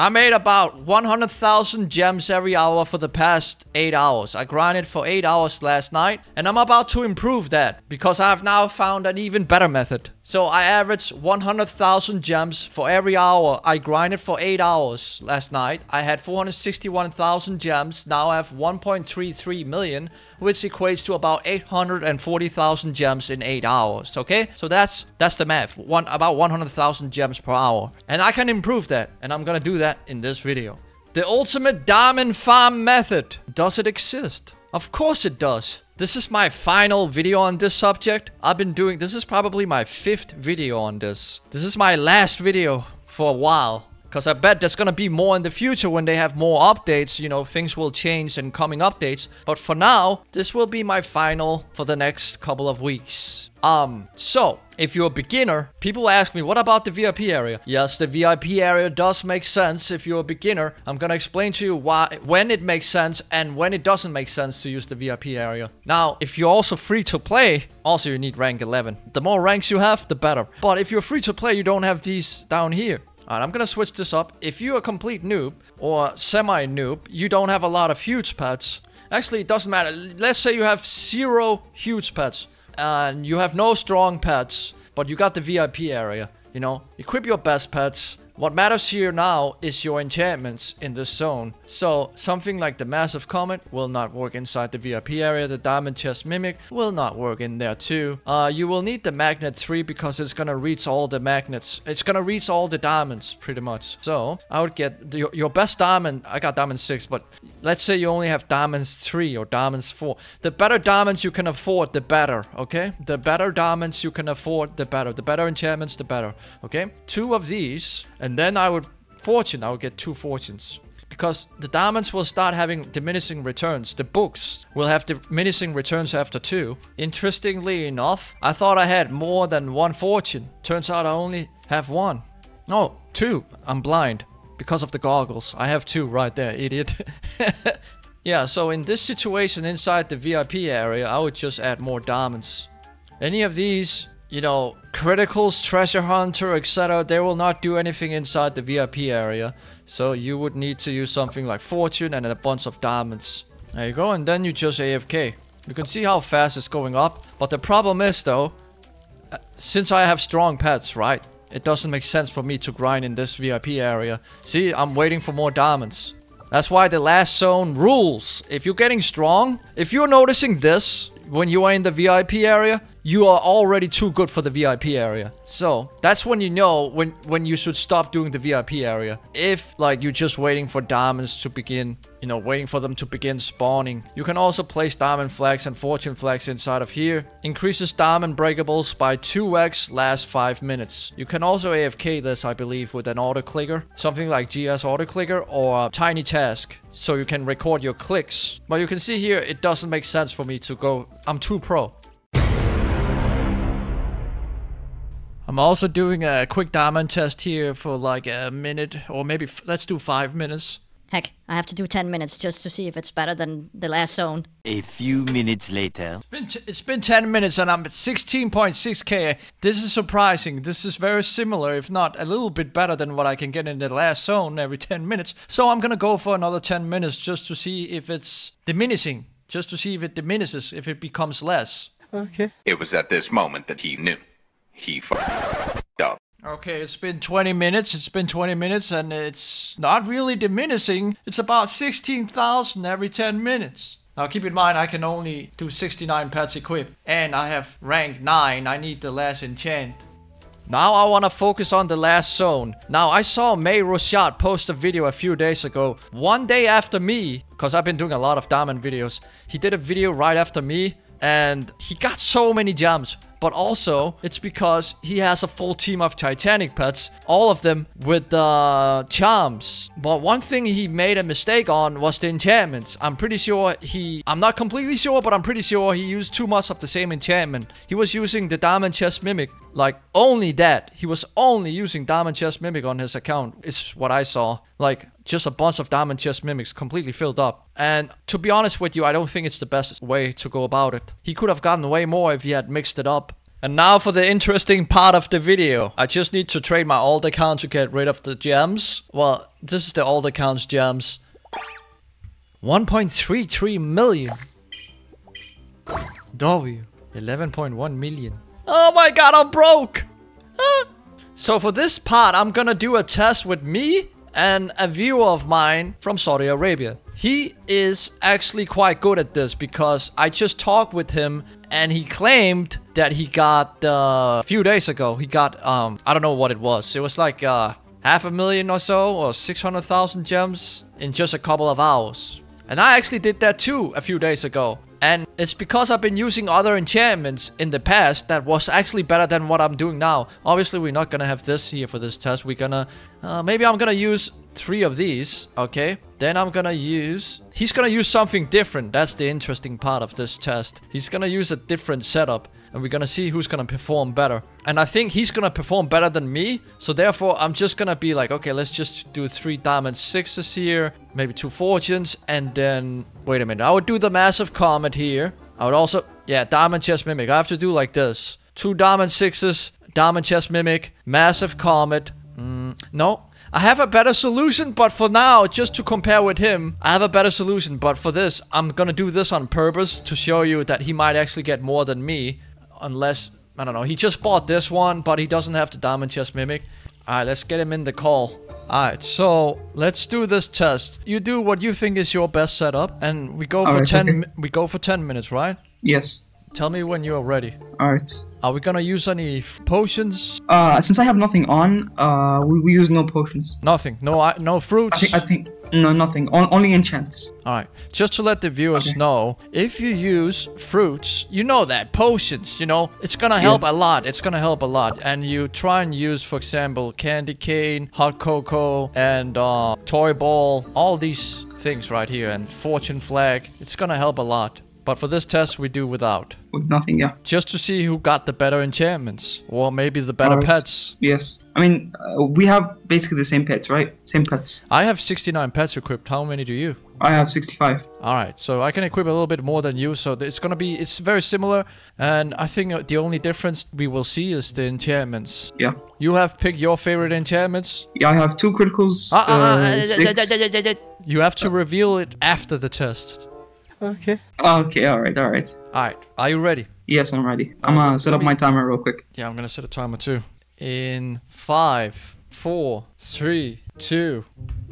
I made about 100,000 gems every hour for the past 8 hours. I grinded for 8 hours last night and I'm about to improve that because I have now found an even better method. So I averaged 100,000 gems for every hour. I grinded for 8 hours last night. I had 461,000 gems. Now I have 1.33 million, which equates to about 840,000 gems in 8 hours, okay? So that's that's the math. One about 100,000 gems per hour. And I can improve that, and I'm going to do that in this video. The ultimate diamond farm method. Does it exist? Of course it does. This is my final video on this subject. I've been doing, this is probably my fifth video on this. This is my last video for a while. Because I bet there's gonna be more in the future when they have more updates. You know, things will change in coming updates. But for now, this will be my final for the next couple of weeks. Um, so, if you're a beginner, people ask me, what about the VIP area? Yes, the VIP area does make sense if you're a beginner. I'm gonna explain to you why, when it makes sense and when it doesn't make sense to use the VIP area. Now, if you're also free to play, also you need rank 11. The more ranks you have, the better. But if you're free to play, you don't have these down here. Alright, I'm gonna switch this up. If you're a complete noob or semi-noob, you don't have a lot of huge pets. Actually, it doesn't matter. Let's say you have zero huge pets and you have no strong pets, but you got the VIP area. You know, equip your best pets, what matters here now is your enchantments in this zone. So something like the Massive Comet will not work inside the VIP area. The Diamond Chest Mimic will not work in there too. Uh, you will need the Magnet 3 because it's gonna reach all the magnets. It's gonna reach all the diamonds pretty much. So I would get the, your best diamond. I got diamond 6 but let's say you only have diamonds 3 or diamonds 4. The better diamonds you can afford the better. Okay? The better diamonds you can afford the better. The better enchantments the better. Okay? Two of these and then I would fortune, I would get two fortunes. Because the diamonds will start having diminishing returns. The books will have diminishing returns after two. Interestingly enough, I thought I had more than one fortune. Turns out I only have one. No, two. I'm blind. Because of the goggles. I have two right there, idiot. yeah, so in this situation inside the VIP area, I would just add more diamonds. Any of these you know, criticals, treasure hunter, etc. They will not do anything inside the VIP area. So you would need to use something like fortune and a bunch of diamonds. There you go, and then you just AFK. You can see how fast it's going up. But the problem is though, uh, since I have strong pets, right? It doesn't make sense for me to grind in this VIP area. See, I'm waiting for more diamonds. That's why the last zone rules. If you're getting strong, if you're noticing this when you are in the VIP area, you are already too good for the VIP area. So that's when you know when when you should stop doing the VIP area. If like you're just waiting for diamonds to begin, you know, waiting for them to begin spawning. You can also place diamond flags and fortune flags inside of here. Increases diamond breakables by 2x last 5 minutes. You can also AFK this, I believe, with an auto clicker. Something like GS auto clicker or tiny task. So you can record your clicks. But you can see here, it doesn't make sense for me to go. I'm too pro. I'm also doing a quick diamond test here for like a minute or maybe let's do five minutes. Heck, I have to do 10 minutes just to see if it's better than the last zone. A few minutes later. It's been, it's been 10 minutes and I'm at 16.6k. This is surprising. This is very similar, if not a little bit better than what I can get in the last zone every 10 minutes. So I'm gonna go for another 10 minutes just to see if it's diminishing. Just to see if it diminishes, if it becomes less. Okay. It was at this moment that he knew he fucked up. Okay, it's been 20 minutes. It's been 20 minutes, and it's not really diminishing. It's about 16,000 every 10 minutes. Now, keep in mind, I can only do 69 pets equipped, and I have rank 9. I need the last enchant. Now I want to focus on the last zone. Now I saw MayRushArt post a video a few days ago, one day after me, because I've been doing a lot of diamond videos. He did a video right after me, and he got so many gems but also it's because he has a full team of Titanic pets, all of them with uh, charms. But one thing he made a mistake on was the enchantments. I'm pretty sure he, I'm not completely sure, but I'm pretty sure he used too much of the same enchantment. He was using the Diamond Chest Mimic, like only that. He was only using Diamond Chest Mimic on his account, is what I saw. Like, just a bunch of diamond chest mimics completely filled up. And to be honest with you, I don't think it's the best way to go about it. He could have gotten way more if he had mixed it up. And now for the interesting part of the video. I just need to trade my old account to get rid of the gems. Well, this is the old account's gems. 1.33 million. W. 11.1 million. Oh my god, I'm broke! So for this part, I'm gonna do a test with me and a viewer of mine from Saudi Arabia. He is actually quite good at this because I just talked with him and he claimed that he got uh, a few days ago. He got um I don't know what it was. It was like uh, half a million or so or 600,000 gems in just a couple of hours. And I actually did that too a few days ago. And it's because I've been using other enchantments in the past that was actually better than what I'm doing now. Obviously, we're not gonna have this here for this test. We're gonna... Uh, maybe I'm gonna use three of these, okay? Then I'm gonna use... He's gonna use something different. That's the interesting part of this test. He's gonna use a different setup. And we're gonna see who's gonna perform better. And I think he's gonna perform better than me. So therefore, I'm just gonna be like, okay, let's just do three diamond sixes here. Maybe two fortunes. And then... Wait a minute. I would do the massive comet here. I would also... Yeah, diamond chest mimic. I have to do like this. Two diamond sixes. Diamond chest mimic. Massive comet. No, I have a better solution, but for now, just to compare with him, I have a better solution. But for this, I'm gonna do this on purpose to show you that he might actually get more than me. Unless, I don't know, he just bought this one, but he doesn't have the Diamond Chest Mimic. Alright, let's get him in the call. Alright, so let's do this test. You do what you think is your best setup, and we go for Alright, 10 okay. we go for 10 minutes, right? Yes. Tell me when you're ready. Alright. Are we gonna use any f- potions? Uh, since I have nothing on, uh, we, we use no potions. Nothing. No I- no I think, I think, no, nothing. On, only enchants. Alright, just to let the viewers Okay. know, if you use fruits, you know that, potions, you know, it's gonna help Yes. a lot, it's gonna help a lot. And you try and use, for example, candy cane, hot cocoa, and uh, toy ball, all these things right here, and fortune flag, it's gonna help a lot. But for this test, we do without. With nothing, yeah. Just to see who got the better enchantments, or maybe the better Alright. pets. Yes. I mean, uh, we have basically the same pets, right? Same pets. I have 69 pets equipped, how many do you? I have 65. All right, so I can equip a little bit more than you, so it's gonna be it's very similar, and I think uh, the only difference we will see is the enchantments. Yeah. You have picked your favorite enchantments. Yeah, I have two criticals. Uh, six. You have to reveal it after the test. Okay, Okay, alright, alright. All right, are you ready? Yes, I'm ready. I'm gonna set up my timer real quick. Yeah, I'm gonna set a timer too. In five, four, three, two,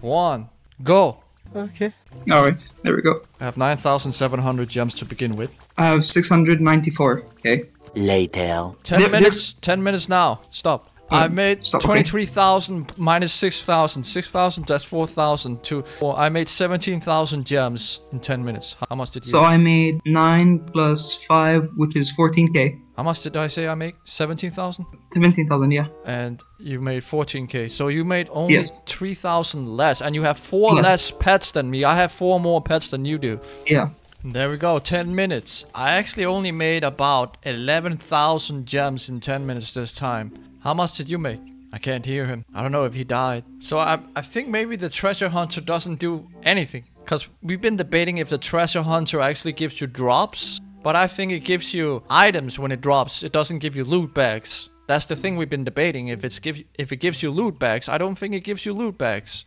one, go. Okay. Alright, there we go. I have 9,700 gems to begin with. I have 694. Okay. Later. 10 There- minutes. 10 minutes now. Stop. I made stop, 23,000 minus 6,000. 6,000, that's 4,000. To, I made 17,000 gems in 10 minutes. How much did you So I made 9 plus 5, which is 14k. How much did I say I make? 17,000? 17,000, yeah. And you made 14k. So you made only Yes. 3,000 less. And you have four Yes. less pets than me. I have four more pets than you do. Yeah. There we go, 10 minutes. I actually only made about 11,000 gems in 10 minutes this time. How much did you make? I can't hear him. I don't know if he died. So I, I think maybe the treasure hunter doesn't do anything. Because we've been debating if the treasure hunter actually gives you drops. But I think it gives you items when it drops. It doesn't give you loot bags. That's the thing we've been debating. If it's give if it gives you loot bags, I don't think it gives you loot bags.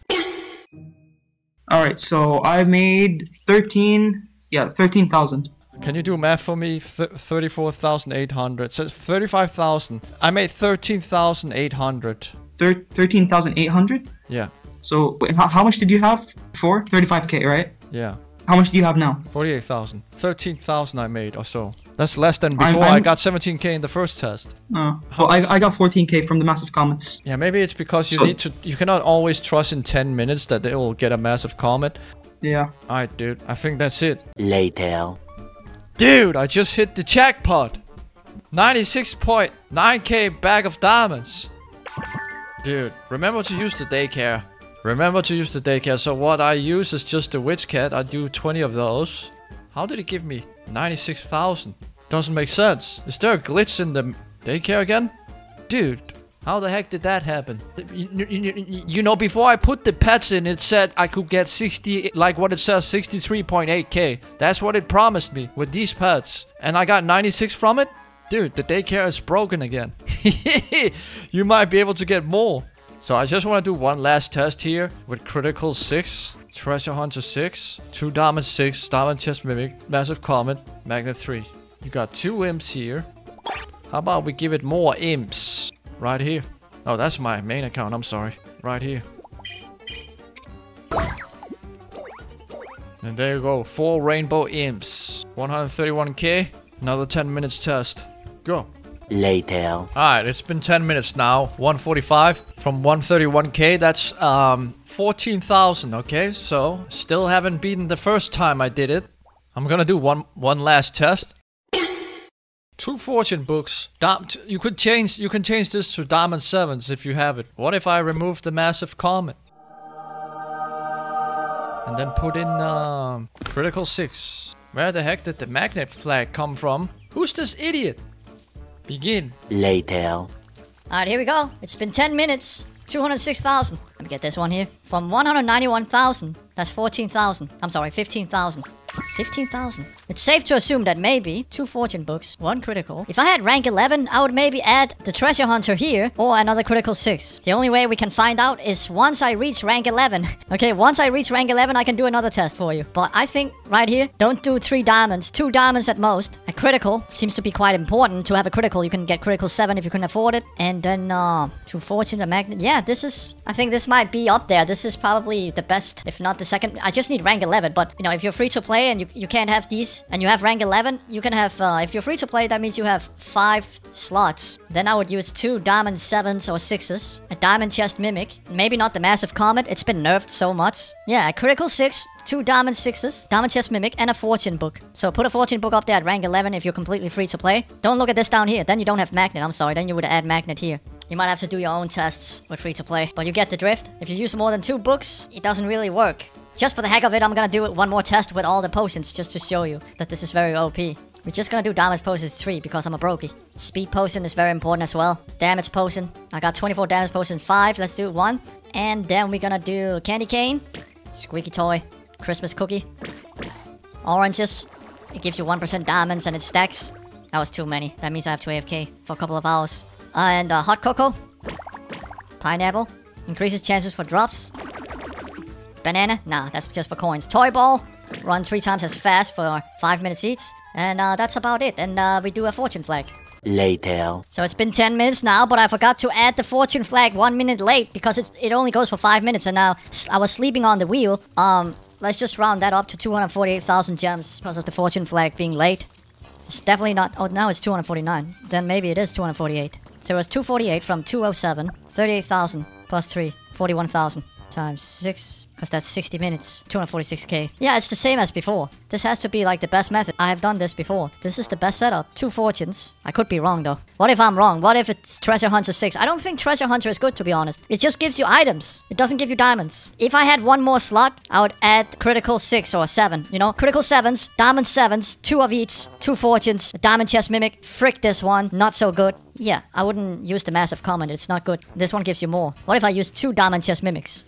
Alright, so I made 13. Yeah, 13,000. Can you do math for me? Th- 34,800. So it's 35,000. I made 13,800. Thir- 13,800? Yeah. So, wait, how, how much did you have before? 35k, right? Yeah. How much do you have now? 48,000. 13,000 I made or so. That's less than I'm- before. i I'm- got 17k in the first test. Uh, well, I, I got 14k from the massive comets. Yeah, maybe it's because you So- need to. You cannot always trust in 10 minutes that they will get a massive comet. Yeah. Alright, dude. I think that's it. Later. Dude, I just hit the jackpot. 96.9k bag of diamonds. Dude, remember to use the daycare. Remember to use the daycare. So what I use is just the witch cat. I do 20 of those. How did it give me 96,000? Doesn't make sense. Is there a glitch in the daycare again? Dude, how the heck did that happen? You, you- you- know, before I put the pets in, it said I could get 60, like what it says, 63.8k. That's what it promised me with these pets. And I got 96 from it? Dude, the daycare is broken again. you might be able to get more. So I just want to do one last test here with critical 6, treasure hunter 6, 2 diamond 6, diamond chest mimic, massive comet, magnet 3. You got two imps here. How about we give it more imps? Right here. Oh, that's my main account, I'm sorry. Right here. And there you go, four rainbow imps. 131k, another 10 minutes test. Go. Later. Alright, it's been 10 minutes now. 145 from 131k. That's um 14,000, okay? So, still haven't beaten the first time I did it. I'm gonna do one one last test. Two fortune books. Dam- t- you could change you can change this to diamond sevens if you have it. What if I remove the massive comet? And then put in um critical six. Where the heck did the magnet flag come from? Who's this idiot? Begin. Later. Alright, here we go. It's been 10 minutes. 206,000. Let me get this one here. From 191,000, that's 14,000. I'm sorry, 15,000. 15,000. It's safe to assume that maybe two fortune books, one critical. If I had rank 11, I would maybe add the treasure hunter here or another critical 6. The only way we can find out is once I reach rank 11. okay, once I reach rank 11, I can do another test for you. But I think right here, don't do three diamonds, two diamonds at most. A critical seems to be quite important to have a critical. You can get critical 7 if you can afford it. And then uh, two fortune, a magnet. Yeah, this is, I think this might be up there. This is probably the best, if not the second. I just need rank 11, but you know, if you're free to play and you, you can't have these and you have rank 11, you can have, uh, if you're free to play, that means you have five slots. Then I would use two diamond 7s or 6s, a diamond chest mimic, maybe not the massive comet, it's been nerfed so much. Yeah, a critical 6, two diamond 6s, diamond chest mimic, and a fortune book. So put a fortune book up there at rank 11 if you're completely free to play. Don't look at this down here, then you don't have magnet, I'm sorry, then you would add magnet here. You might have to do your own tests with free to play, but you get the drift. If you use more than two books, it doesn't really work. Just for the heck of it, I'm gonna do one more test with all the potions just to show you that this is very OP. We're just gonna do damage potions 3 because I'm a brokey. Speed potion is very important as well. Damage potion. I got 24 damage potions 5. Let's do 1. And then we're gonna do candy cane, squeaky toy, Christmas cookie, oranges. It gives you 1% diamonds and it stacks. That was too many. That means I have to AFK for a couple of hours. and uh, hot cocoa. Pineapple. Increases chances for drops. Banana? Nah, that's just for coins. Toy ball. Run three times as fast for five minutes each. And uh, that's about it. And uh, we do a fortune flag. Later. So it's been 10 minutes now, but I forgot to add the fortune flag one minute late because it's, it only goes for five minutes. And now I was sleeping on the wheel. Um, let's just round that up to 248,000 gems because of the fortune flag being late. It's definitely not. Oh, now it's 249. Then maybe it is 248. So it was 248 from 207. 38,000 plus 3. 41,000 times 6. Because that's 60 minutes. 246k. Yeah, it's the same as before. This has to be like the best method. I have done this before. This is the best setup. Two fortunes. I could be wrong though. What if I'm wrong? What if it's Treasure Hunter 6? I don't think Treasure Hunter is good to be honest. It just gives you items. It doesn't give you diamonds. If I had one more slot, I would add critical 6 or 7. You know, critical 7s, diamond 7s, two of each, two fortunes, a diamond chest mimic. Frick this one. Not so good. Yeah, I wouldn't use the massive comet. It's not good. This one gives you more. What if I use two diamond chest mimics?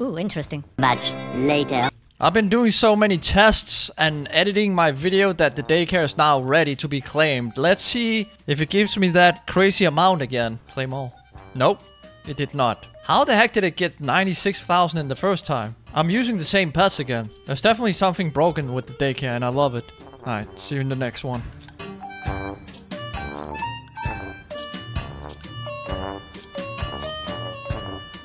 Ooh, interesting. Much later. I've been doing so many tests and editing my video that the daycare is now ready to be claimed. Let's see if it gives me that crazy amount again. Claim all. Nope, it did not. How the heck did it get 96,000 in the first time? I'm using the same pets again. There's definitely something broken with the daycare and I love it. Alright, see you in the next one.